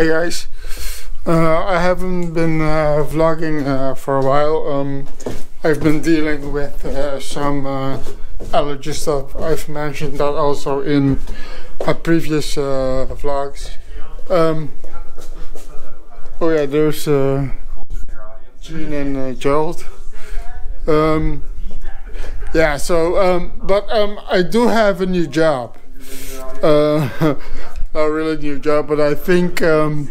Hey guys, uh, I haven't been uh, vlogging uh, for a while. Um, I've been dealing with uh, some uh, allergy stuff. I've mentioned that also in previous uh, vlogs. Um, oh yeah, there's Gene and Gerald. Um, yeah, so, um, but um, I do have a new job. Not really new job, but I think um,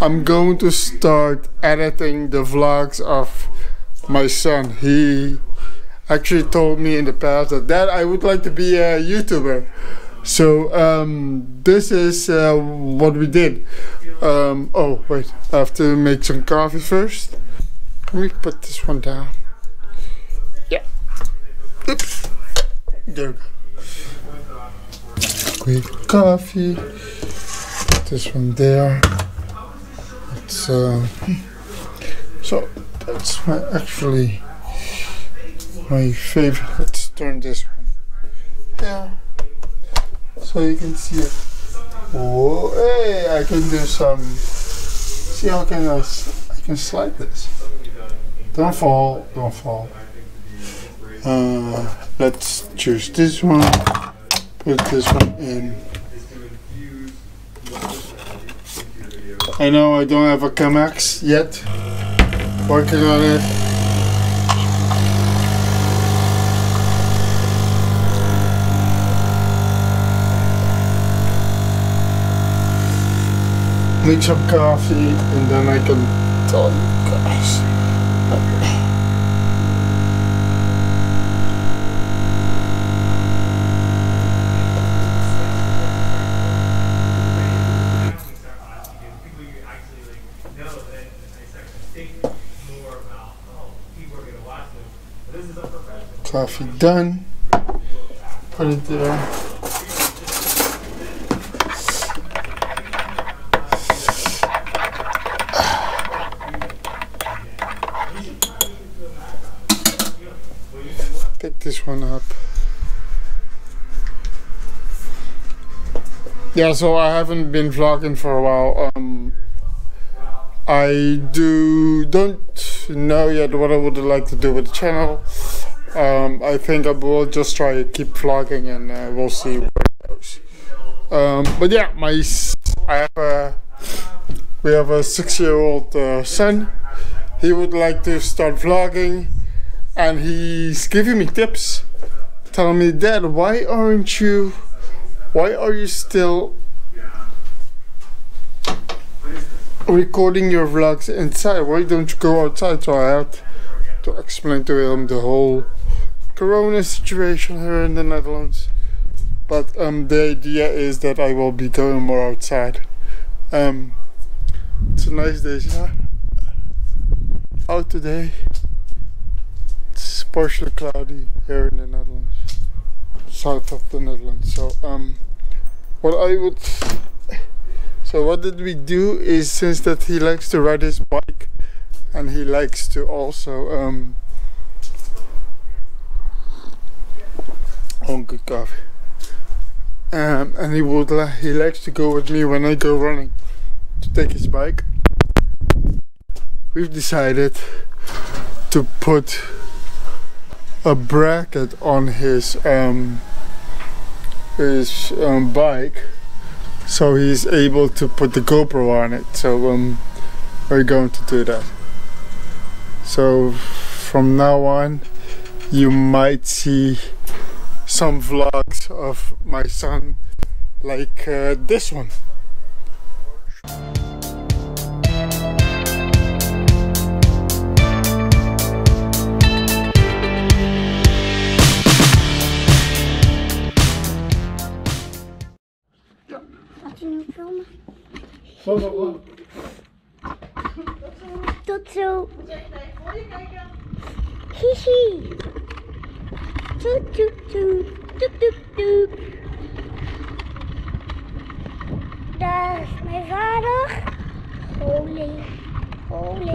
I'm going to start editing the vlogs of my son. He actually told me in the past that, I would like to be a YouTuber. So um, this is uh, what we did. Um, oh wait, I have to make some coffee first. Let me put this one down. Yeah. Oops. There quick coffee. Put this one there. It's, uh, hmm. so that's my actually my favorite. Let's turn this one there so you can see it. Oh, hey, I can do some. See how can I? I can slide this. Don't fall. Don't fall. Uh, let's choose this one with this one in. I know I don't have a Chemex yet. Working on it. make some coffee and then I can tell you oh, guys. Okay. start to think more about, oh, people are going to watch this. But this is a professional. Coffee done. Put it there. Pick this one up. Yeah, so I haven't been vlogging for a while. Um, I do don't know yet what I would like to do with the channel. Um, I think I will just try to keep vlogging and uh, we'll see where it goes. Um, but yeah, my I have a we have a six-year-old uh, son. He would like to start vlogging, and he's giving me tips, telling me, "Dad, why aren't you? Why are you still recording your vlogs inside. Why don't you go outside? So I had to explain to him the whole corona situation here in the Netherlands. But um, the idea is that I will be doing more outside. Um, it's a nice day, yeah. Out today. It's partially cloudy here in the Netherlands, south of the Netherlands. So um, what I would so what did we do is since that he likes to ride his bike and he likes to also um oh good coffee um, and he would li he likes to go with me when I go running to take his bike we've decided to put a bracket on his um, his um, bike so he's able to put the GoPro on it so um, we're going to do that so from now on you might see some vlogs of my son like uh, this one je nu filmen. Wat, wat, Tot zo. Hihi. Toet, toet, toet. kijken. toet, toet. Daar is mijn vader. Holy. Holy.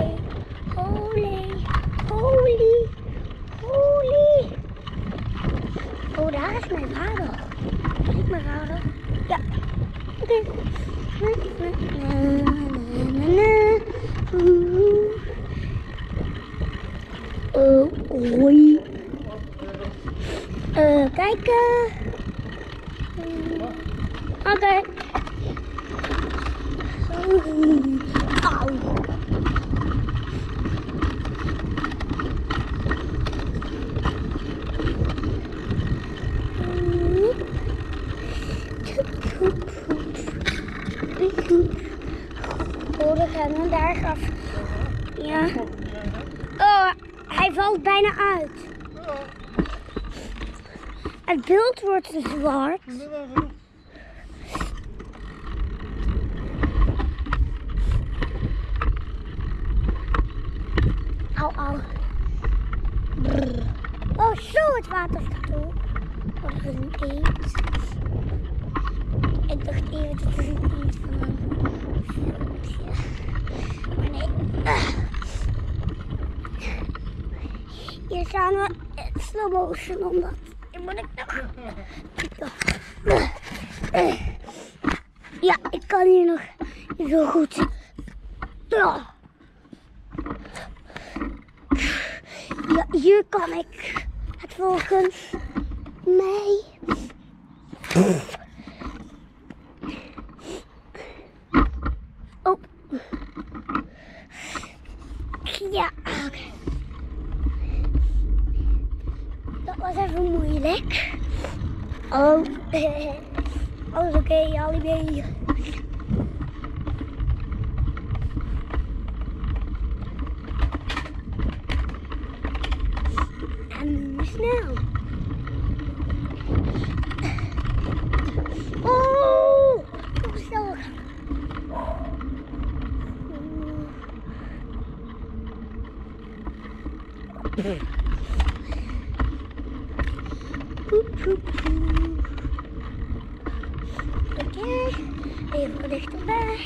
Uh, kijken. Eh, oké. Okay. Oh, dat gaat daar af. Ja. Oh, hij valt bijna uit. Het beeld wordt zwart. Au, au. Brrr. Oh, zo het water staat ook. dat is een eend. Ik dacht even dat het een eend van een filmpje. Maar nee. Hier staan we in slow motion omdat nou- ja, ik kan hier nog heel goed. Ja. hier kan ik het volgens mij. Oh. Ja, oké. was even moeilijk. Oh, alles oké, okay, keer. Even dichterbij.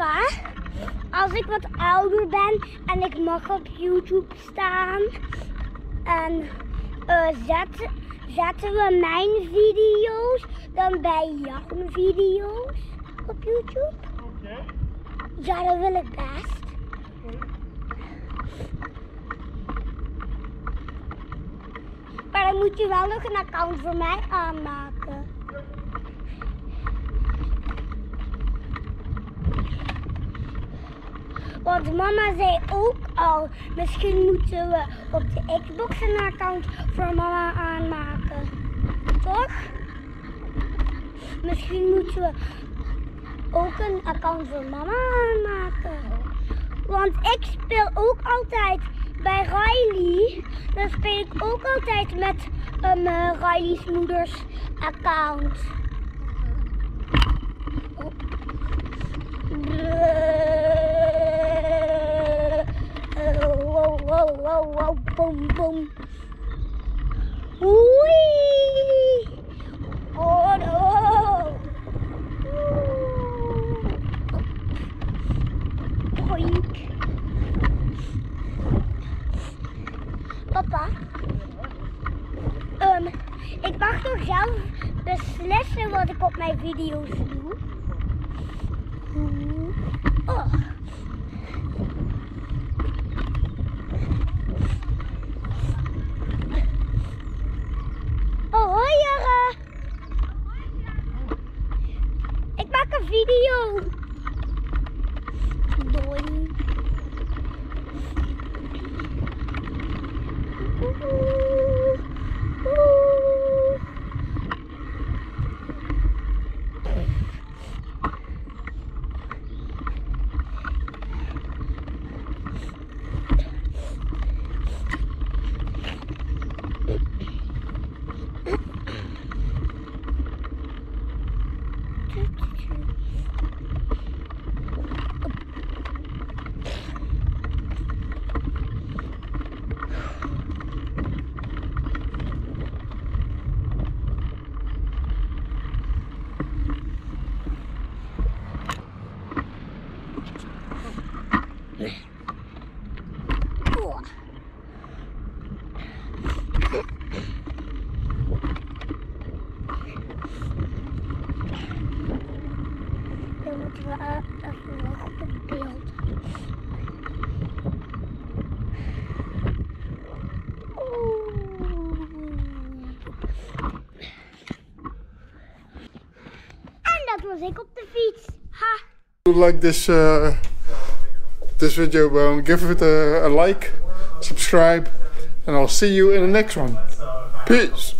papa, als ik wat ouder ben en ik mag op YouTube staan, en, eh, zetten, zetten we mijn video's dan bij jouw video's op YouTube? Okay. Ja, dat wil ik best. Maar dan moet je wel nog een account voor mij aanmaken. Want mama zei ook al, misschien moeten we op de Xbox een account voor mama aanmaken. Toch? Misschien moeten we ook een account voor mama aanmaken. Want ik speel ook altijd bij Riley. Dan speel ik ook altijd met ehm, eh, Riley's moeders account. Oh. Wow, wow, wow, boom, boom. Oei! Oh no! Papa, um, ik mag toch zelf beslissen wat ik op mijn video's doe? Oh. video. was ik op de fiets. Ha! Like this uh, this video bone, um, give it a, a like, subscribe, and I'll see you in the next one. Peace.